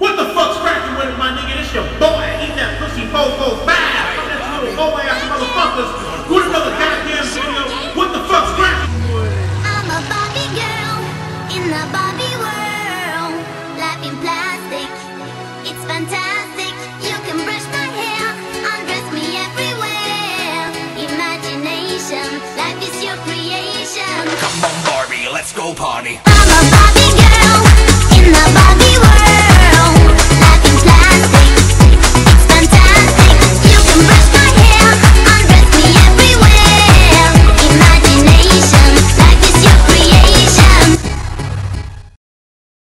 What the fuck's cracking with it, my nigga? This your boy eating that pussy four, four, five. from that little boy ass motherfuckers. Who another goddamn video? What the fuck's cracking? I'm a Barbie girl in the Barbie world. Life in plastic, it's fantastic. You can brush my hair, undress me everywhere. Imagination, life is your creation. Come on, Barbie, let's go party. I'm a Barbie.